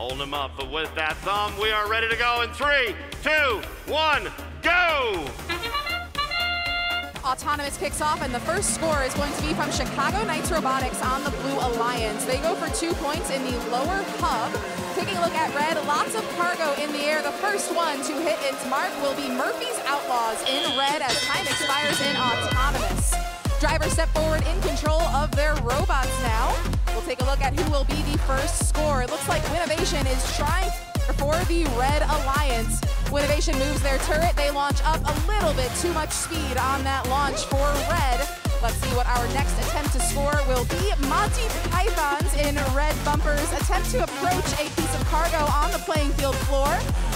holding him up. But with that thumb, we are ready to go in three, two, one, go! Autonomous kicks off, and the first score is going to be from Chicago Knights Robotics on the Blue Alliance. They go for two points in the lower hub. Taking a look at red, lots of cargo in the air. The first one to hit its mark will be Murphy's Outlaws in red as time expires in Autonomous. Drivers step forward in control of their robots now. We'll take a look at who will be the first score. It looks like Winnovation is trying for the Red Alliance. Winnovation moves their turret. They launch up a little bit too much speed on that launch for Red. Let's see what our next attempt to score will be. Monty Pythons in red bumpers attempt to approach a piece of cargo on the playing field floor.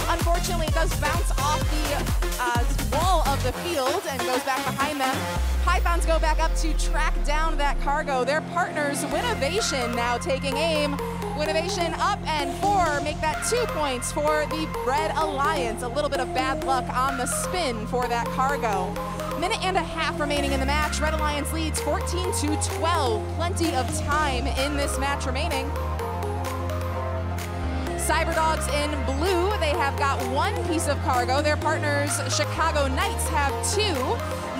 Unfortunately, it does bounce off the uh, wall of the field and goes back behind them. Pythons go back up to track down that cargo. Their partners, Winnovation, now taking aim. Winnovation up and four, make that two points for the Red Alliance. A little bit of bad luck on the spin for that cargo. Minute and a half remaining in the match. Red Alliance leads 14 to 12. Plenty of time in this match remaining. Cyberdogs in blue, they have got one piece of cargo. Their partners, Chicago Knights, have two.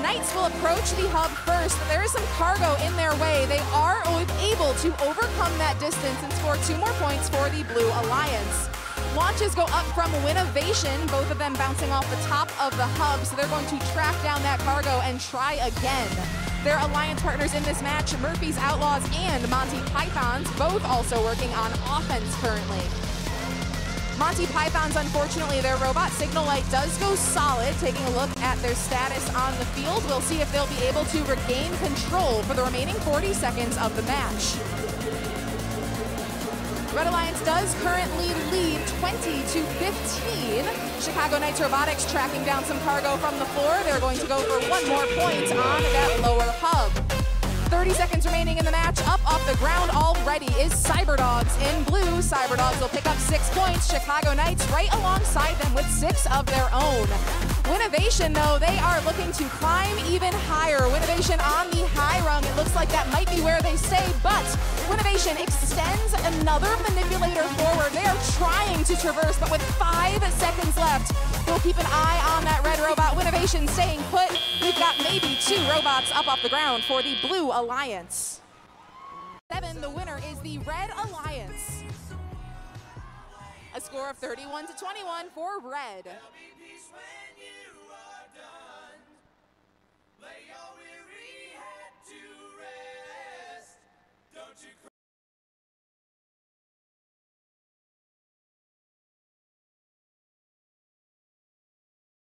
Knights will approach the hub first. There is some cargo in their way. They are able to overcome that distance and score two more points for the Blue Alliance. Launches go up from Winnovation, both of them bouncing off the top of the hub, so they're going to track down that cargo and try again. Their alliance partners in this match, Murphy's Outlaws and Monty Pythons, both also working on offense currently. Monty Pythons, unfortunately, their robot signal light does go solid. Taking a look at their status on the field, we'll see if they'll be able to regain control for the remaining 40 seconds of the match. Red Alliance does currently lead 20 to 15. Chicago Knights Robotics tracking down some cargo from the floor. They're going to go for one more point on that lower hub. 30 seconds remaining in the match. Already is Cyberdogs in blue. Cyberdogs will pick up six points. Chicago Knights right alongside them with six of their own. Winnovation, though, they are looking to climb even higher. Winnovation on the high rung. It looks like that might be where they stay, but Winnovation extends another manipulator forward. They are trying to traverse, but with five seconds left, we'll keep an eye on that red robot. Winnovation staying put. We've got maybe two robots up off the ground for the Blue Alliance. Seven, the winner is the Red Alliance. A score of 31 to 21 for Red.